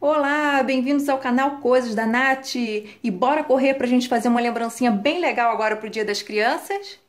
Olá, bem-vindos ao canal Coisas da Nath e bora correr pra gente fazer uma lembrancinha bem legal agora pro Dia das Crianças?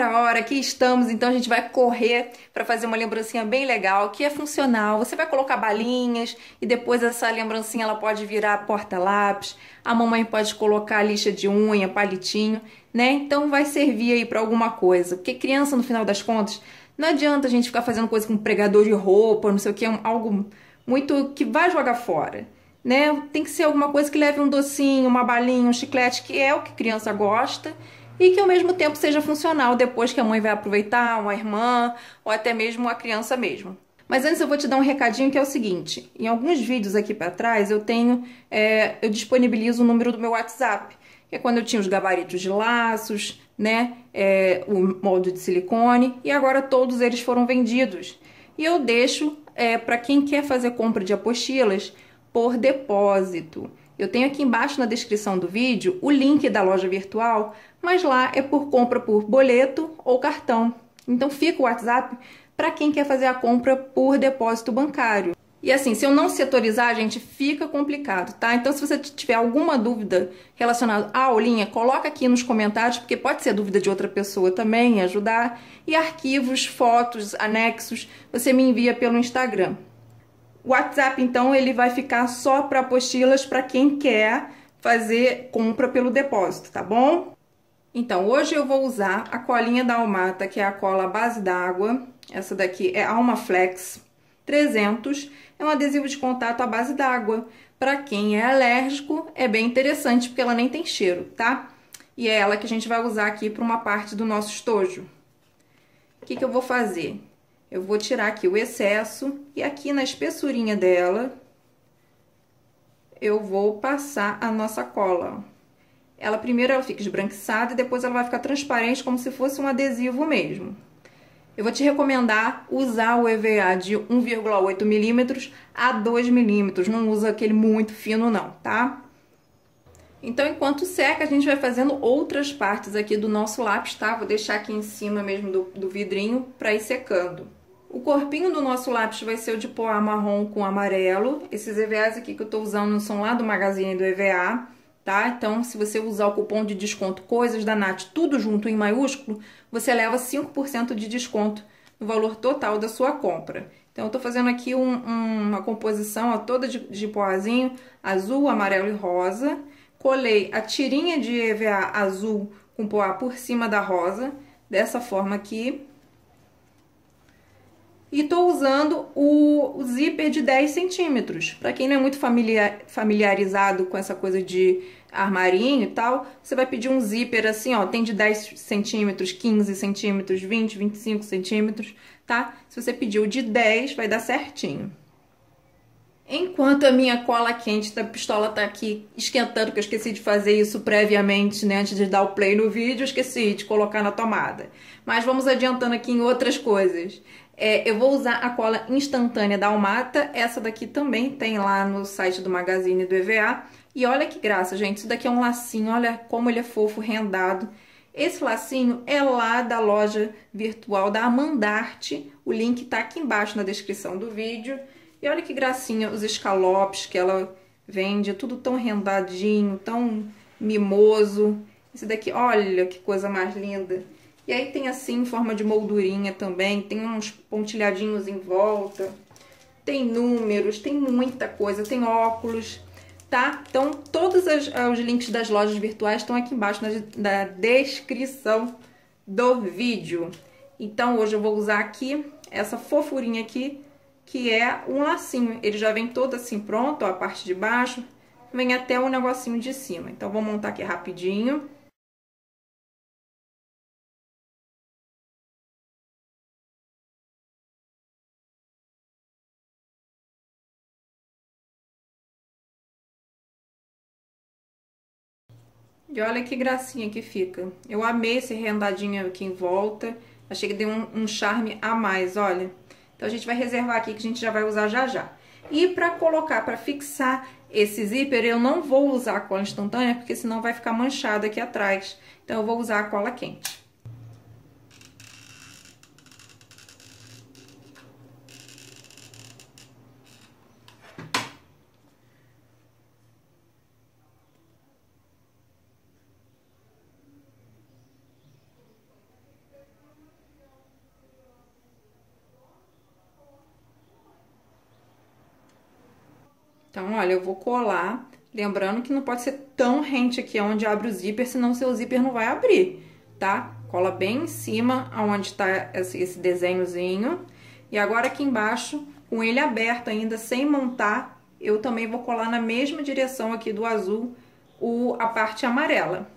Ora, ora, aqui estamos, então a gente vai correr para fazer uma lembrancinha bem legal, que é funcional. Você vai colocar balinhas e depois essa lembrancinha ela pode virar porta-lápis. A mamãe pode colocar lixa de unha, palitinho, né? Então vai servir aí para alguma coisa. Porque criança, no final das contas, não adianta a gente ficar fazendo coisa com pregador de roupa, não sei o que, é algo muito que vai jogar fora. Né? Tem que ser alguma coisa que leve um docinho, uma balinha, um chiclete, que é o que criança gosta e que ao mesmo tempo seja funcional depois que a mãe vai aproveitar, uma irmã ou até mesmo a criança mesmo. Mas antes eu vou te dar um recadinho que é o seguinte: em alguns vídeos aqui para trás eu tenho, é, eu disponibilizo o número do meu WhatsApp, que é quando eu tinha os gabaritos de laços, né, é, o molde de silicone e agora todos eles foram vendidos. E eu deixo é, para quem quer fazer compra de apostilas por depósito. Eu tenho aqui embaixo na descrição do vídeo o link da loja virtual, mas lá é por compra por boleto ou cartão. Então fica o WhatsApp para quem quer fazer a compra por depósito bancário. E assim, se eu não setorizar, gente, fica complicado, tá? Então, se você tiver alguma dúvida relacionada à aulinha, coloca aqui nos comentários, porque pode ser dúvida de outra pessoa também, ajudar. E arquivos, fotos, anexos, você me envia pelo Instagram. O WhatsApp, então, ele vai ficar só para apostilas para quem quer fazer compra pelo depósito, tá bom? Então, hoje eu vou usar a colinha da Almata, que é a cola base d'água. Essa daqui é Alma Flex 300. É um adesivo de contato à base d'água. Para quem é alérgico, é bem interessante, porque ela nem tem cheiro, tá? E é ela que a gente vai usar aqui para uma parte do nosso estojo. O que, que eu vou fazer? Eu vou tirar aqui o excesso e aqui na espessurinha dela eu vou passar a nossa cola. Ela primeiro ela fica esbranquiçada e depois ela vai ficar transparente como se fosse um adesivo mesmo. Eu vou te recomendar usar o EVA de 1,8 milímetros a 2 milímetros, não usa aquele muito fino não, tá? Então, enquanto seca, a gente vai fazendo outras partes aqui do nosso lápis, tá? Vou deixar aqui em cima mesmo do, do vidrinho para ir secando. O corpinho do nosso lápis vai ser o de poá marrom com amarelo. Esses EVAs aqui que eu tô usando são lá do Magazine do EVA, tá? Então, se você usar o cupom de desconto Coisas da Nath, tudo junto em maiúsculo, você leva 5% de desconto no valor total da sua compra. Então, eu tô fazendo aqui um, um, uma composição ó, toda de, de poazinho azul, amarelo e rosa. Colei a tirinha de EVA azul com poá por cima da rosa, dessa forma aqui. E tô usando o, o zíper de 10 centímetros. Para quem não é muito familiar, familiarizado com essa coisa de armarinho e tal, você vai pedir um zíper assim, ó, tem de 10 centímetros, 15 centímetros, 20, 25 centímetros, tá? Se você pedir o de 10, vai dar certinho. Enquanto a minha cola quente da pistola tá aqui esquentando, que eu esqueci de fazer isso previamente, né, antes de dar o play no vídeo, esqueci de colocar na tomada. Mas vamos adiantando aqui em outras coisas. É, eu vou usar a cola instantânea da Almata. Essa daqui também tem lá no site do Magazine do EVA. E olha que graça, gente. Isso daqui é um lacinho. Olha como ele é fofo, rendado. Esse lacinho é lá da loja virtual da Amandarte. O link tá aqui embaixo na descrição do vídeo. E olha que gracinha os escalopes que ela vende. Tudo tão rendadinho, tão mimoso. Esse daqui, olha que coisa mais linda. E aí tem assim, em forma de moldurinha também, tem uns pontilhadinhos em volta, tem números, tem muita coisa, tem óculos, tá? Então, todos as, os links das lojas virtuais estão aqui embaixo na, na descrição do vídeo. Então, hoje eu vou usar aqui essa fofurinha aqui, que é um lacinho. Ele já vem todo assim pronto, ó, a parte de baixo, vem até o negocinho de cima. Então, vou montar aqui rapidinho. E olha que gracinha que fica. Eu amei esse rendadinho aqui em volta. Achei que deu um, um charme a mais, olha. Então, a gente vai reservar aqui que a gente já vai usar já já. E para colocar, para fixar esse zíper, eu não vou usar a cola instantânea, porque senão vai ficar manchado aqui atrás. Então, eu vou usar a cola quente. Então, olha, eu vou colar, lembrando que não pode ser tão rente aqui onde abre o zíper, senão seu zíper não vai abrir, tá? Cola bem em cima, aonde tá esse desenhozinho. E agora aqui embaixo, com ele aberto ainda, sem montar, eu também vou colar na mesma direção aqui do azul, o, a parte amarela.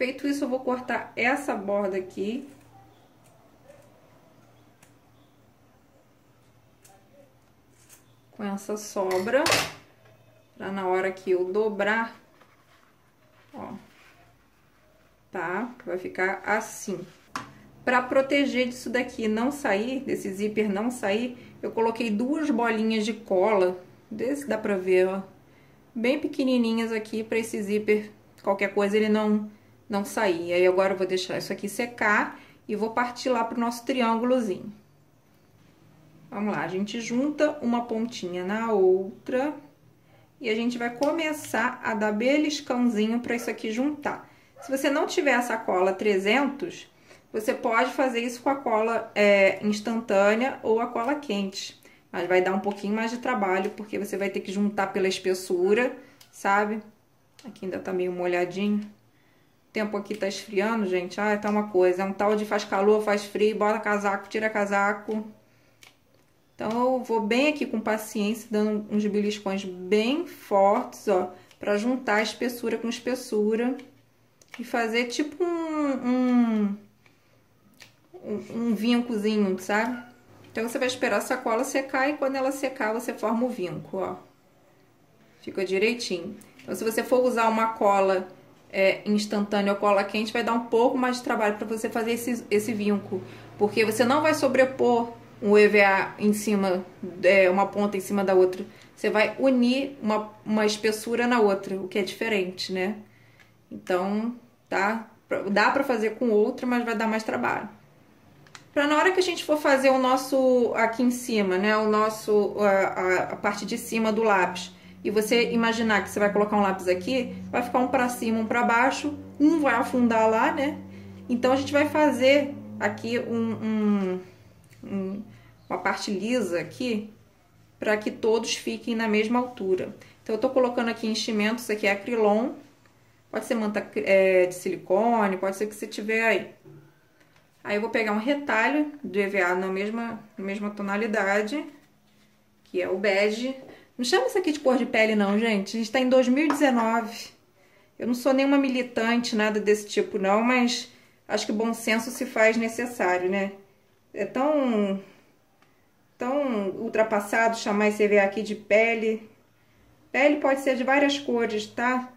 Feito isso, eu vou cortar essa borda aqui. Com essa sobra. Pra na hora que eu dobrar, ó. Tá? Vai ficar assim. Pra proteger disso daqui não sair, desse zíper não sair, eu coloquei duas bolinhas de cola. Desse dá pra ver, ó. Bem pequenininhas aqui pra esse zíper, qualquer coisa ele não não sair. Aí agora eu vou deixar isso aqui secar e vou partir lá pro nosso triângulozinho. Vamos lá, a gente junta uma pontinha na outra e a gente vai começar a dar beliscãozinho para isso aqui juntar. Se você não tiver essa cola 300, você pode fazer isso com a cola é, instantânea ou a cola quente. Mas vai dar um pouquinho mais de trabalho, porque você vai ter que juntar pela espessura, sabe? Aqui ainda tá meio molhadinho. Tempo aqui tá esfriando, gente. Ah, tá uma coisa. É um tal de faz calor, faz frio, bota casaco, tira casaco. Então, eu vou bem aqui com paciência, dando uns beliscões bem fortes, ó. Pra juntar espessura com espessura. E fazer tipo um... Um, um vincozinho, sabe? Então, você vai esperar a sacola secar e quando ela secar, você forma o vinco, ó. Fica direitinho. Então, se você for usar uma cola é, instantâneo ou cola quente, vai dar um pouco mais de trabalho para você fazer esse, esse vinco. Porque você não vai sobrepor um EVA em cima, é, uma ponta em cima da outra. Você vai unir uma, uma espessura na outra, o que é diferente, né? Então, tá? Dá pra fazer com outra, mas vai dar mais trabalho. Pra na hora que a gente for fazer o nosso, aqui em cima, né? O nosso, a, a parte de cima do lápis e você imaginar que você vai colocar um lápis aqui, vai ficar um para cima, um para baixo, um vai afundar lá, né? Então a gente vai fazer aqui um, um, um, uma parte lisa aqui, para que todos fiquem na mesma altura. Então eu tô colocando aqui enchimento, isso aqui é acrilon, pode ser manta é, de silicone, pode ser que você tiver aí. Aí eu vou pegar um retalho do EVA na mesma, na mesma tonalidade, que é o bege, não chama isso aqui de cor de pele não, gente. A gente tá em 2019. Eu não sou nenhuma militante, nada desse tipo não, mas acho que bom senso se faz necessário, né? É tão, tão ultrapassado chamar esse EVA aqui de pele. Pele pode ser de várias cores, tá?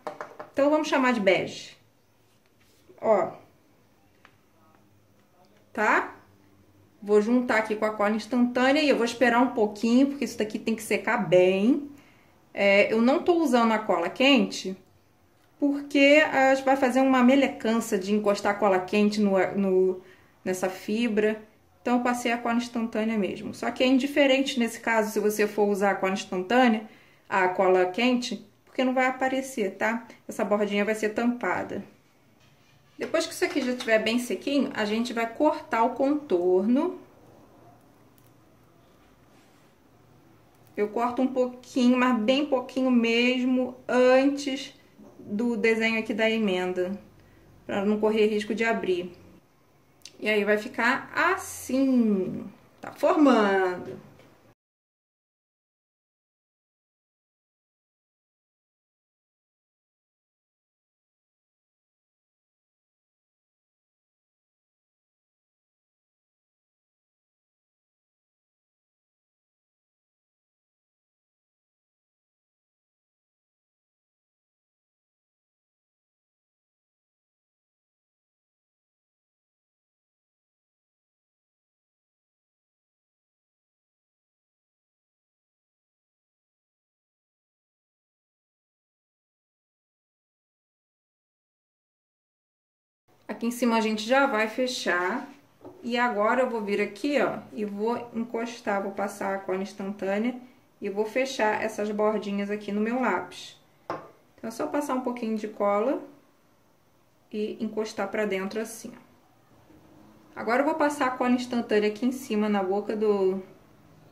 Então vamos chamar de bege. Ó. Tá? Vou juntar aqui com a cola instantânea e eu vou esperar um pouquinho, porque isso daqui tem que secar bem. É, eu não tô usando a cola quente, porque a gente vai fazer uma melecança de encostar a cola quente no, no, nessa fibra. Então, eu passei a cola instantânea mesmo. Só que é indiferente nesse caso, se você for usar a cola instantânea, a cola quente, porque não vai aparecer, tá? Essa bordinha vai ser tampada. Depois que isso aqui já estiver bem sequinho, a gente vai cortar o contorno. Eu corto um pouquinho, mas bem pouquinho mesmo, antes do desenho aqui da emenda, para não correr risco de abrir. E aí vai ficar assim, tá formando. Aqui em cima a gente já vai fechar. E agora eu vou vir aqui, ó, e vou encostar, vou passar a cola instantânea e vou fechar essas bordinhas aqui no meu lápis. Então, é só passar um pouquinho de cola e encostar pra dentro assim. Agora eu vou passar a cola instantânea aqui em cima na boca do...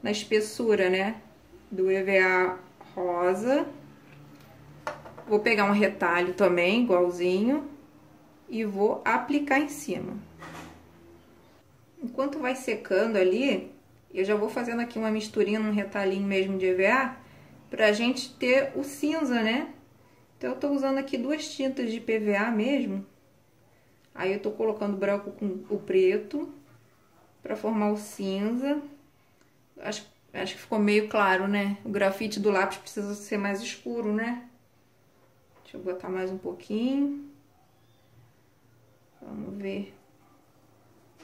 na espessura, né, do EVA rosa. Vou pegar um retalho também, igualzinho, e vou aplicar em cima. Enquanto vai secando ali, eu já vou fazendo aqui uma misturinha num retalhinho mesmo de EVA, pra gente ter o cinza, né? Então, eu tô usando aqui duas tintas de PVA mesmo. Aí, eu tô colocando branco com o preto pra formar o cinza. Acho, acho que ficou meio claro, né? O grafite do lápis precisa ser mais escuro, né? Deixa eu botar mais um pouquinho. Vamos ver.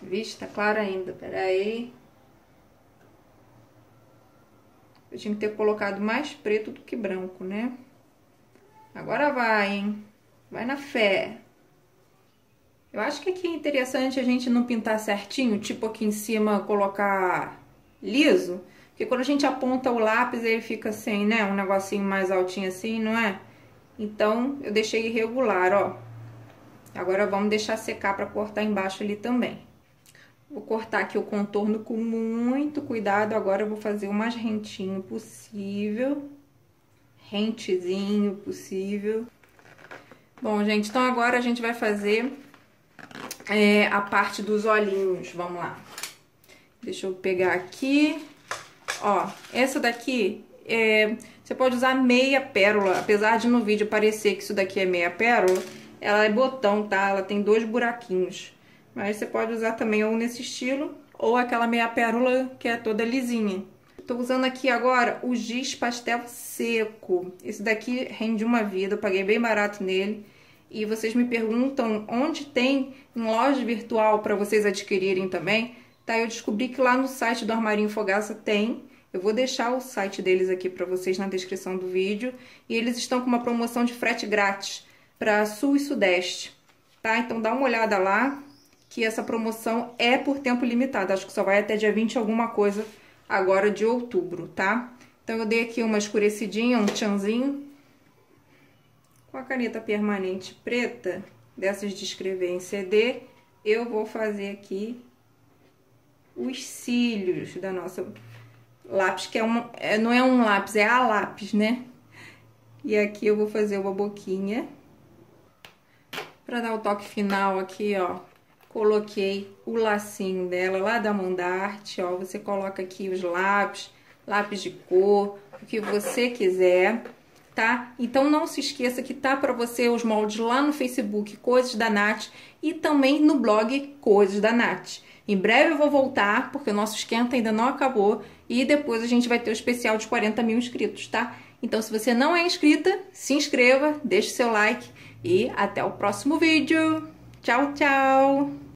Vixe, tá claro ainda. Pera aí. Eu tinha que ter colocado mais preto do que branco, né? Agora vai, hein? Vai na fé. Eu acho que aqui é interessante a gente não pintar certinho, tipo aqui em cima colocar liso, porque quando a gente aponta o lápis ele fica assim, né? Um negocinho mais altinho assim, não é? Então, eu deixei irregular, ó. Agora vamos deixar secar para cortar embaixo ali também. Vou cortar aqui o contorno com muito cuidado. Agora eu vou fazer o mais rentinho possível. Rentezinho possível. Bom, gente, então agora a gente vai fazer é, a parte dos olhinhos. Vamos lá. Deixa eu pegar aqui. Ó, essa daqui é, você pode usar meia pérola, apesar de no vídeo parecer que isso daqui é meia pérola, ela é botão, tá? Ela tem dois buraquinhos. Mas você pode usar também ou nesse estilo, ou aquela meia pérola que é toda lisinha. Tô usando aqui agora o giz pastel seco. Esse daqui rende uma vida, eu paguei bem barato nele. E vocês me perguntam onde tem em loja virtual para vocês adquirirem também. Tá, eu descobri que lá no site do Armarinho Fogaça tem. Eu vou deixar o site deles aqui para vocês na descrição do vídeo. E eles estão com uma promoção de frete grátis para Sul e Sudeste, tá? Então dá uma olhada lá, que essa promoção é por tempo limitado. Acho que só vai até dia 20 alguma coisa agora de outubro, tá? Então eu dei aqui uma escurecidinha, um tchanzinho. Com a caneta permanente preta, dessas de escrever em CD, eu vou fazer aqui os cílios da nossa lápis, que é um, é, não é um lápis, é a lápis, né? E aqui eu vou fazer uma boquinha. Pra dar o toque final aqui, ó, coloquei o lacinho dela lá da mão da arte, ó. Você coloca aqui os lápis, lápis de cor, o que você quiser, tá? Então não se esqueça que tá para você os moldes lá no Facebook Coisas da Nath e também no blog Coisas da Nath. Em breve eu vou voltar, porque o nosso esquenta ainda não acabou. E depois a gente vai ter o especial de 40 mil inscritos, tá? Então, se você não é inscrita, se inscreva, deixe seu like e até o próximo vídeo. Tchau, tchau!